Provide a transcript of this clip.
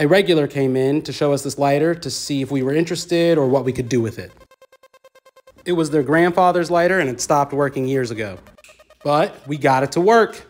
A regular came in to show us this lighter to see if we were interested or what we could do with it. It was their grandfather's lighter and it stopped working years ago. But we got it to work.